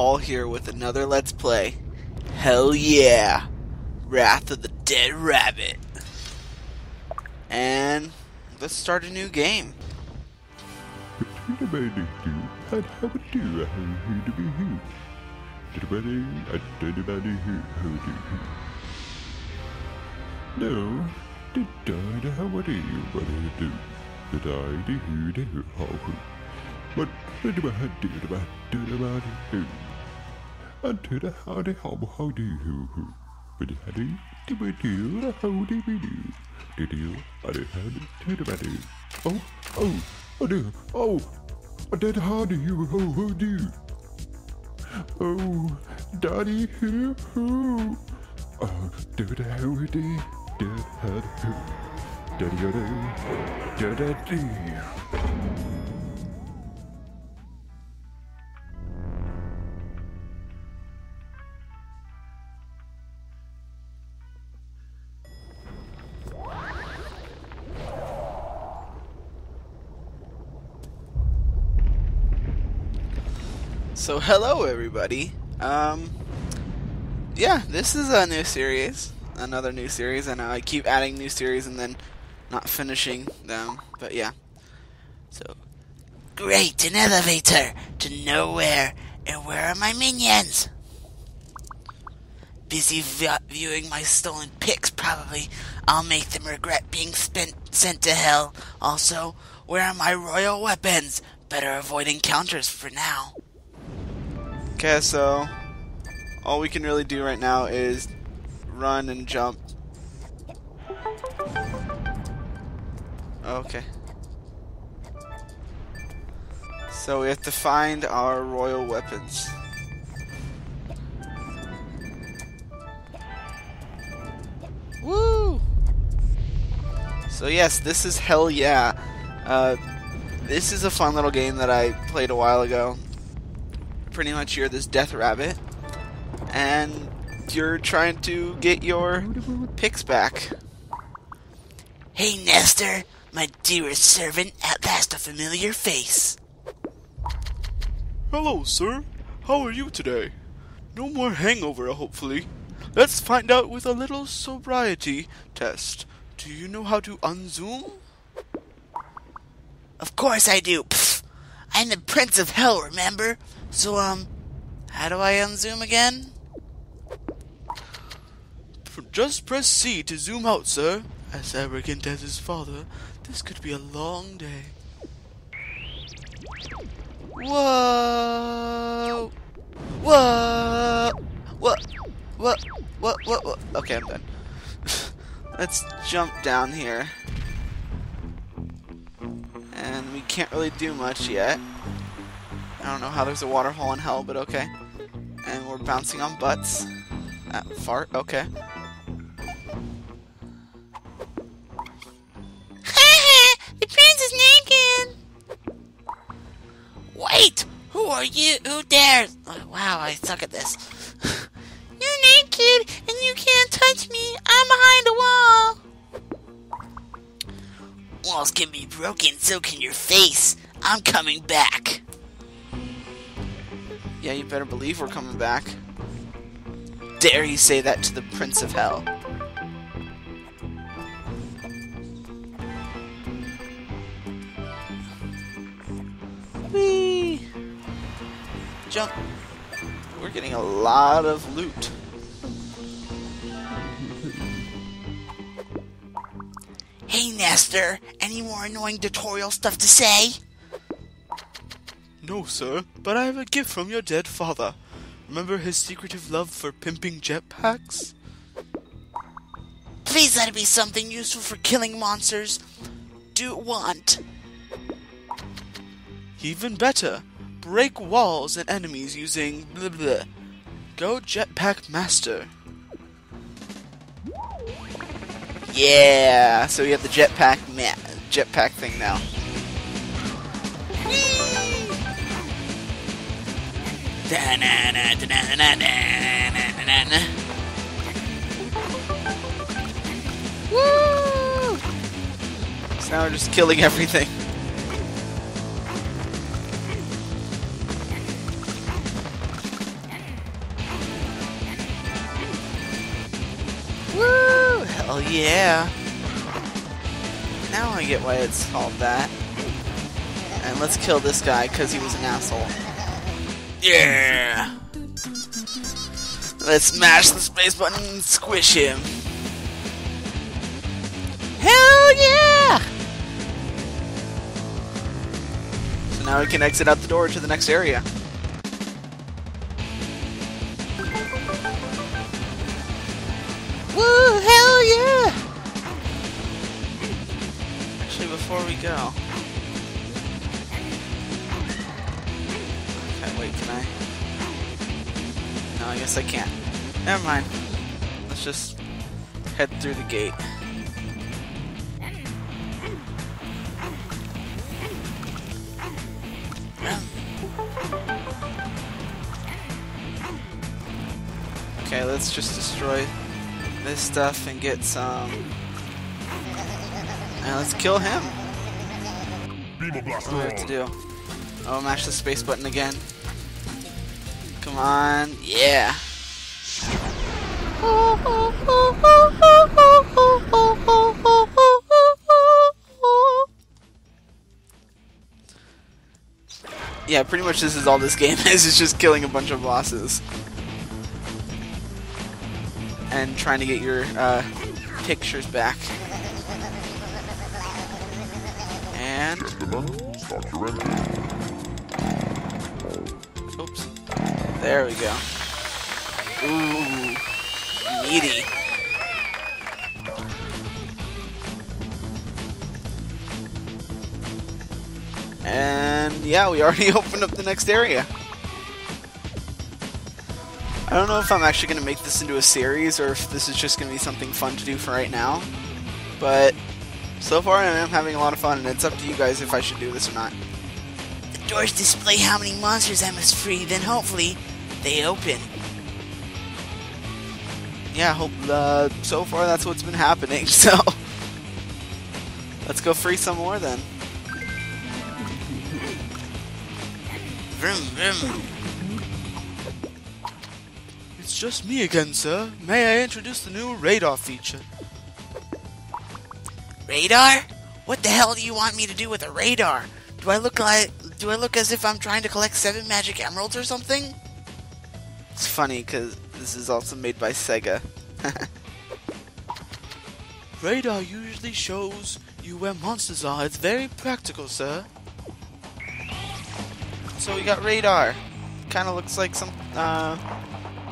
Paul here with another Let's Play. Hell yeah! Wrath of the Dead Rabbit. And let's start a new game. No, did I how you what do? Did I do who do how who? Did I do about do about who? And to the how how how do who who? Do do do the do do? Do do do do? Oh oh I do oh I did how do you how who do? Oh daddy who who? Oh do the how do do how who? Daddy daddy daddy. So hello everybody. Um, yeah, this is a new series, another new series. and I keep adding new series and then not finishing them, but yeah. So great, an elevator to nowhere. And where are my minions? Busy vi- viewing my stolen pics, probably. I'll make them regret being spent sent to hell. Also, where are my royal weapons? Better avoid encounters for now. Okay, so all we can really do right now is run and jump. Okay. So we have to find our royal weapons. Woo! So yes, this is hell yeah. Uh, this is a fun little game that I played a while ago pretty much you're this death rabbit and you're trying to get your pics back. Hey Nestor, my dearest servant, at last a familiar face. Hello, sir. How are you today? No more hangover, hopefully. Let's find out with a little sobriety test. Do you know how to unzoom? Of course I do. Pfft. I'm the Prince of Hell, remember? So, um, how do I unzoom again? Just press C to zoom out, sir. As arrogant as his father, this could be a long day. Whoa! Whoa! What? What? What? What? What? Okay, I'm done. Let's jump down here. And we can't really do much yet. I don't know how there's a waterfall in hell, but okay. And we're bouncing on butts. That fart, okay. the prince is naked! Wait! Who are you? Who dares? Oh, wow, I suck at this. You're naked and you can't touch me. I'm behind a wall. Walls can be broken, so can your face. I'm coming back. Yeah, you better believe we're coming back. Dare you say that to the Prince of Hell? Whee! Jump. We're getting a lot of loot. Hey, Nestor. Any more annoying tutorial stuff to say? No, sir, but I have a gift from your dead father. Remember his secretive love for pimping jetpacks? Please let it be something useful for killing monsters. Do want. Even better, break walls and enemies using blah blah. Go Jetpack Master. Yeah, so we have the jetpack ma- jetpack thing now. Woo! So now we're just killing everything. Woo! Hell yeah! Now I get why it's called that. And let's kill this guy because he was an asshole. Yeah! Let's smash the space button and squish him. Hell yeah! So now we can exit out the door to the next area. Woo! Hell yeah! Actually, before we go. Can I? No, I guess I can't. Never mind. Let's just head through the gate. Okay, let's just destroy this stuff and get some. And let's kill him. What do we have to do? Oh, mash the space button again. Come on, yeah. Yeah, pretty much this is all this game is, is just killing a bunch of bosses. And trying to get your uh, pictures back. And Start your engine. Oops. There we go. Ooh. Meaty. And yeah, we already opened up the next area. I don't know if I'm actually going to make this into a series or if this is just going to be something fun to do for right now. But so far I am having a lot of fun and it's up to you guys if I should do this or not. The doors display how many monsters I must free, then hopefully they open. Yeah, hope uh, so far that's what's been happening. So let's go free some more then. Vroom, vroom. It's just me again, sir. May I introduce the new radar feature? Radar? What the hell do you want me to do with a radar? Do I look like do I look as if I'm trying to collect seven magic emeralds or something? It's funny because this is also made by Sega. Radar usually shows you where monsters are. It's very practical, sir. So we got radar. Kind of looks like some uh,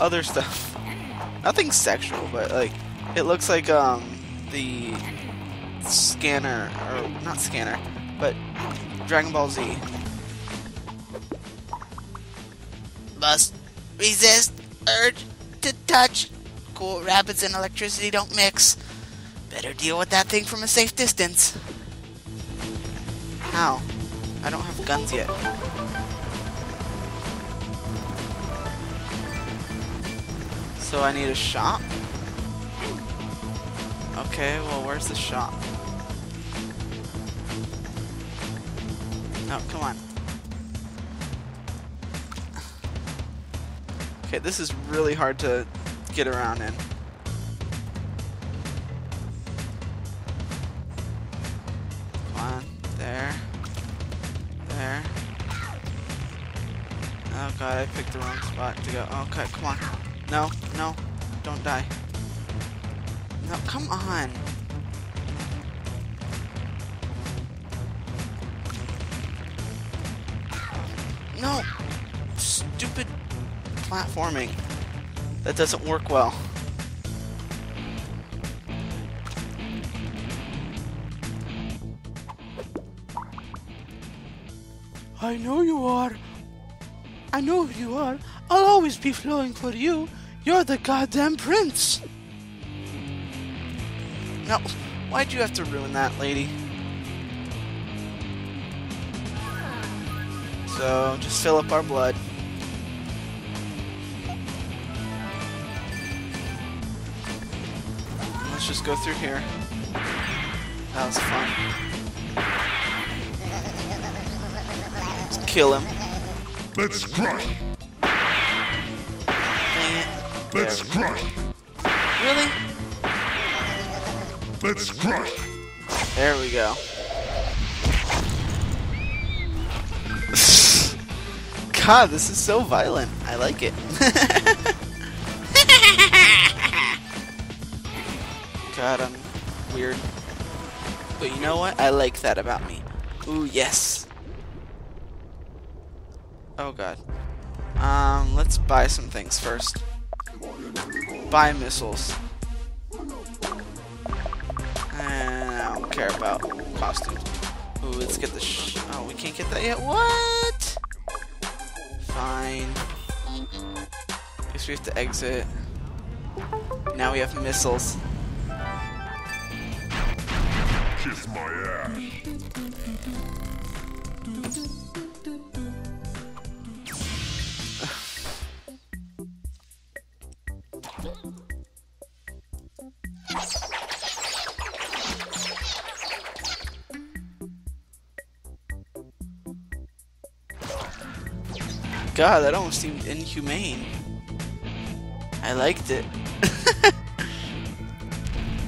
other stuff. Nothing sexual, but like it looks like um the scanner or not scanner, but Dragon Ball Z. Must resist urge to touch. Cool rapids and electricity don't mix. Better deal with that thing from a safe distance. How? I don't have guns yet. So I need a shop? Okay, well, where's the shop? No, oh, come on. Okay, this is really hard to get around in. Come on, there. There. Oh god, I picked the wrong spot to go. Oh, okay, come on. No, no, don't die. No, come on. No! Platforming. That doesn't work well. I know you are. I know who you are. I'll always be flowing for you. You're the goddamn prince. No, why'd you have to ruin that, lady? So just fill up our blood. Let's just go through here. That was fun. Let's kill him. Let's crush. Dang it. Let's crush. Really? Let's crush. There we go. God, this is so violent. I like it. God, I'm weird. But you know what? I like that about me. Ooh, yes. Oh god. Um, let's buy some things first. Buy missiles. And I don't care about costumes. Ooh, let's get the sh- Oh, we can't get that yet? What? Fine. Guess we have to exit. Now we have missiles. Kiss my ass. God, that almost seemed inhumane. I liked it.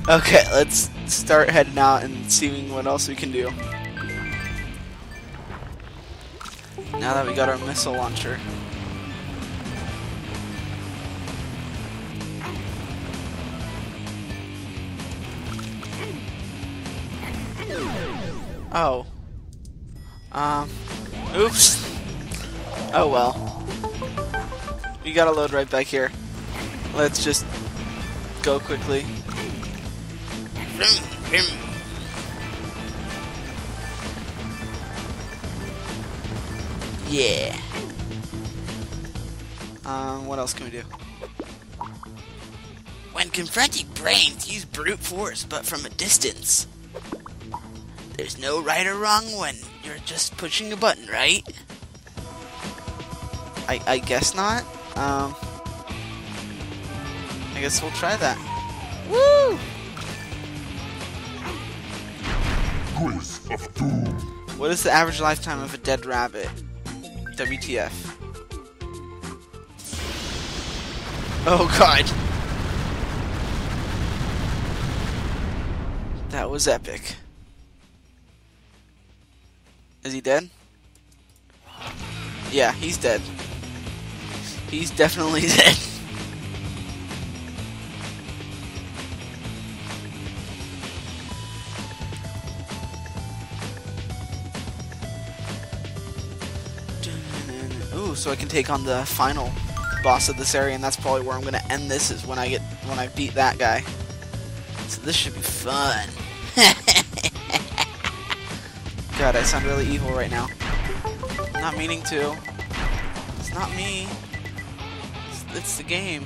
Okay, let's start heading out and seeing what else we can do. Now that we got our missile launcher. Oh. Um. Oops. Oh well. We gotta load right back here. Let's just go quickly. Yeah. Um, what else can we do? When confronting brains, use brute force, but from a distance. There's no right or wrong when you're just pushing a button, right? I, I guess not. Um, I guess we'll try that. Woo! Quiz of doom. What is the average lifetime of a dead rabbit? WTF. Oh god. That was epic. Is he dead? Yeah, he's dead. He's definitely dead. So I can take on the final boss of this area, and that's probably where I'm gonna end this. Is when I get when I beat that guy. So this should be fun. God, I sound really evil right now. Not meaning to. It's not me. It's, it's the game.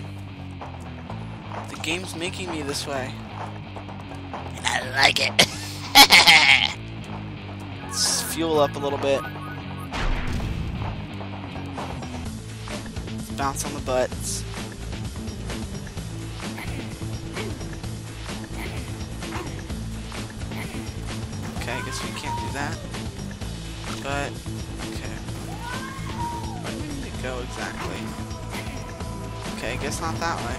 The game's making me this way. And I like it. Let's fuel up a little bit. Bounce on the butts. Okay, I guess we can't do that. But, okay. Where do we need to go exactly? Okay, I guess not that way.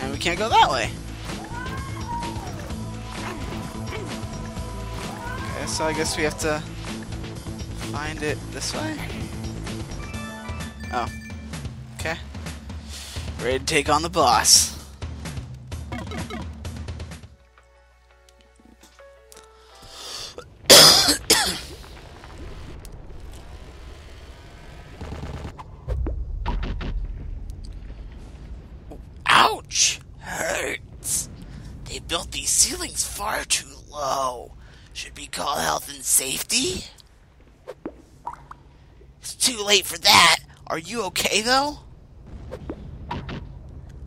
And we can't go that way. Okay, so I guess we have to find it this way? Oh. Ready to take on the boss. Ouch! Hurts. They built these ceilings far too low. Should we call health and safety? It's too late for that. Are you okay though?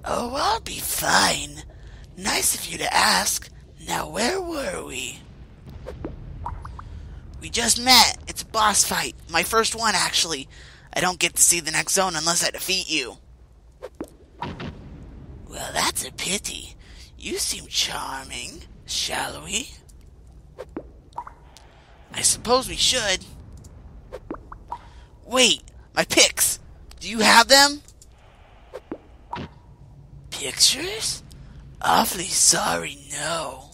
Oh, I'll be fine. Nice of you to ask. Now, where were we? We just met. It's a boss fight. My first one, actually. I don't get to see the next zone unless I defeat you. Well, that's a pity. You seem charming. Shall we? I suppose we should. Wait, my pics. Do you have them? Pictures? Awfully sorry, no.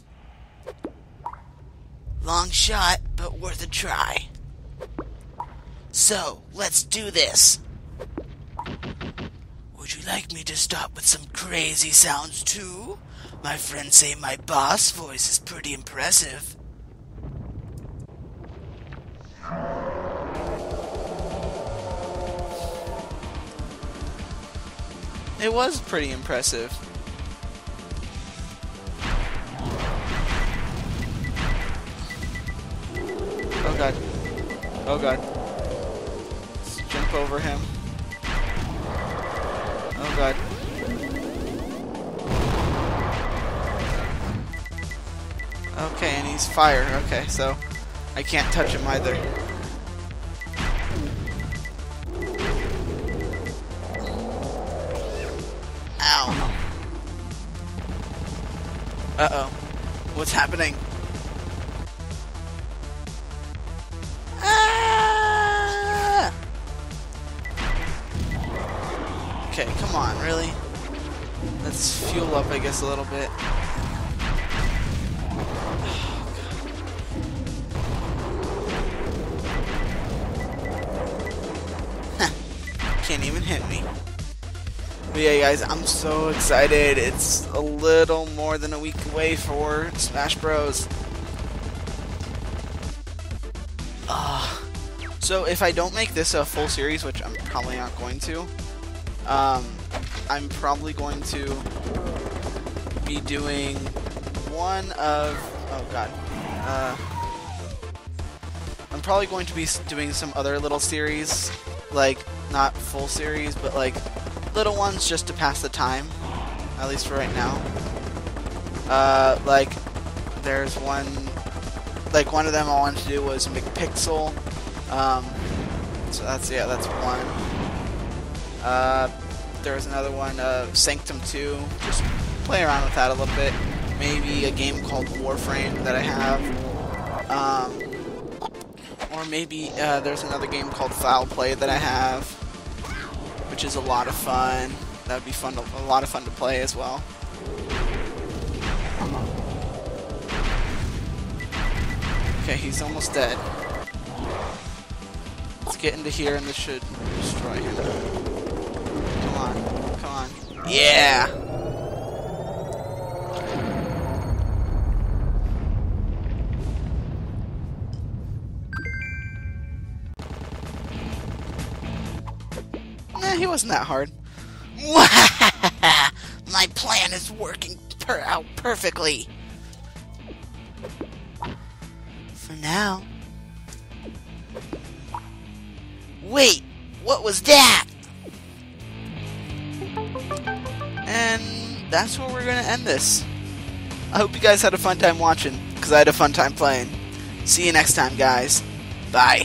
Long shot, but worth a try. So, let's do this. Would you like me to stop with some crazy sounds too? My friends say my boss voice is pretty impressive. It was pretty impressive. Oh god. Oh god. Let's jump over him. Oh god. Okay, and he's fire. Okay, so I can't touch him either. Happening? Ah! Okay, come on, really? Let's fuel up, I guess, a little bit. Can't even hit me. But yeah, guys, I'm so excited. It's a little more than a week away for Smash Bros. Uh, so if I don't make this a full series, which I'm probably not going to, um, I'm probably going to be doing one of oh god, uh, I'm probably going to be doing some other little series, like not full series, but like little ones just to pass the time, at least for right now. Uh, like there's one, like one of them I wanted to do was McPixel. Um, so that's yeah, that's one. Uh, there's another one, uh, Sanctum 2. Just play around with that a little bit. Maybe a game called Warframe that I have. Um, or maybe uh, there's another game called Foul Play that I have, which is a lot of fun. That would be fun, to, a lot of fun to play as well. Okay, he's almost dead. Let's get into here and this should destroy him. Come on, come on. Yeah! Wasn't that hard. My plan is working per out perfectly. For now. Wait, what was that? And that's where we're gonna end this. I hope you guys had a fun time watching, because I had a fun time playing. See you next time, guys. Bye.